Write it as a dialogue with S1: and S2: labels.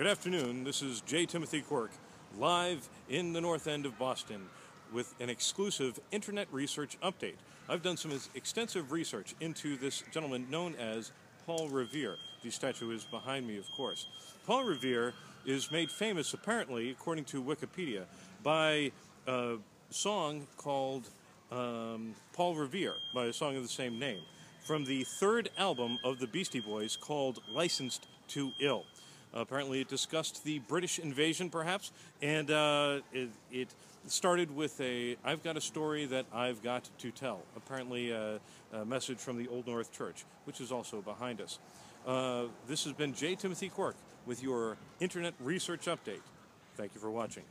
S1: Good afternoon. This is J. Timothy Quirk, live in the north end of Boston with an exclusive internet research update. I've done some extensive research into this gentleman known as Paul Revere. The statue is behind me, of course. Paul Revere is made famous, apparently, according to Wikipedia, by a song called um, Paul Revere, by a song of the same name, from the third album of the Beastie Boys called Licensed to Ill. Apparently, it discussed the British invasion, perhaps, and uh, it, it, started with a I've got a story that I've got to tell. Apparently, uh, a message from the Old North Church, which is also behind us. Uh, this has been J. Timothy Quirk with your Internet Research Update. Thank you for watching.